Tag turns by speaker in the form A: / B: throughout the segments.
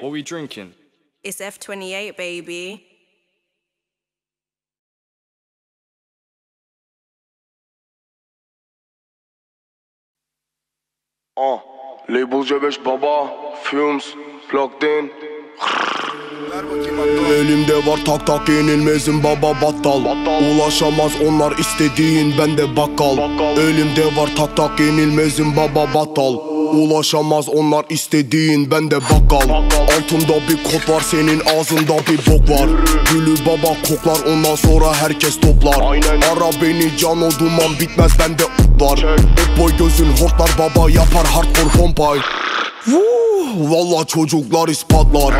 A: What we drinking?
B: It's F28, baby.
C: Ah, Label C5 baba, Fumes, Plugged in.
D: Elimde var tak tak yenilmezim baba battal. Ulaşamaz onlar istediğin bende bakkal. Elimde var tak tak yenilmezim baba battal Ulaşamaz onlar istediğin bende bakkal. Altında bir kod var senin ağzında bir bok var. Gülü baba koklar ondan sonra herkes toplar. Ara beni can o duman bitmez bende ut var. O boy gözün hortlar baba yapar hardcore pompay. Valla çocuklar ispatlar.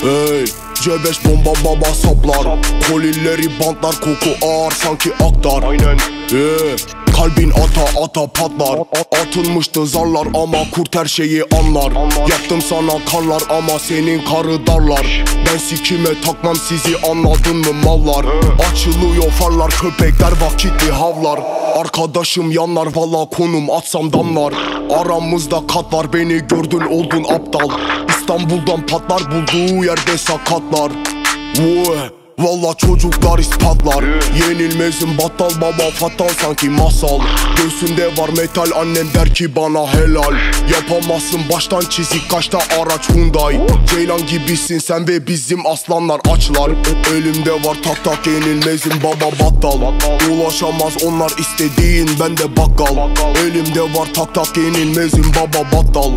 D: Hey C5 bomba baba saplar. Kolileri bantlar koku ağır sanki aktar.
C: Aynen.
D: Yeah. Kalbin ata ata patlar. Atılmıştı zarlar ama kurt her şeyi anlar. Yaptım sana karlar ama senin karı darlar. Ben sikime takmam sizi anladın mı mallar? Açılıyor farlar köpekler vakitli havlar. Arkadaşım yanlar valla konum atsam damlar. Aramızda kat var beni gördün oldun aptal. İstanbul'dan patlar bulduğu yerde sakatlar. Vuh. Valla çocuklar ispatlar. Yenilmezim battal baba fatal sanki masal. Göğsünde var metal annem der ki bana helal. Yapamazsın baştan çizik kaçta araç Hyundai? Ceylan gibisin sen ve bizim aslanlar açlar. Elimde var tak tak yenilmezim baba battal. Ulaşamaz onlar istediğin bende bakkal. Elimde var tak tak yenilmezim baba battal.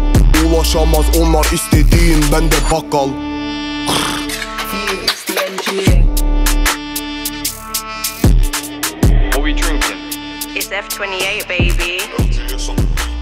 D: Ulaşamaz onlar istediğin bende bakkal
B: It's F28, baby.